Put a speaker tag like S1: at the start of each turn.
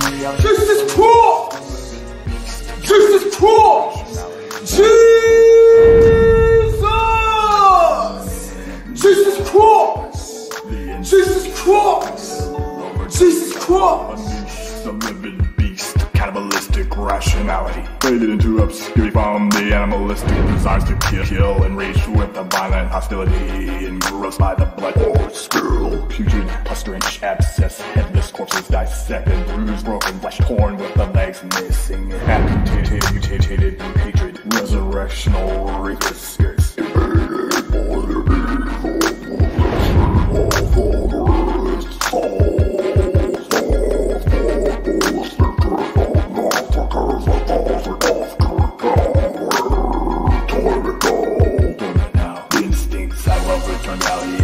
S1: Jesus Christ! Jesus Christ!
S2: Jesus! Jesus Christ! Jesus Christ! Jesus Christ! The living beast, cannibalistic rationality. Faded into obscurity from the animalistic desires to kill, kill and rage with the violent hostility engrossed by the blood or skull, putrid, pustering abscess, headless corpses dissected, bruised, broken, flesh torn with the legs missing. Amputated, mutated, hatred, resurrectional rapists. Dormant now, instincts I love eternality.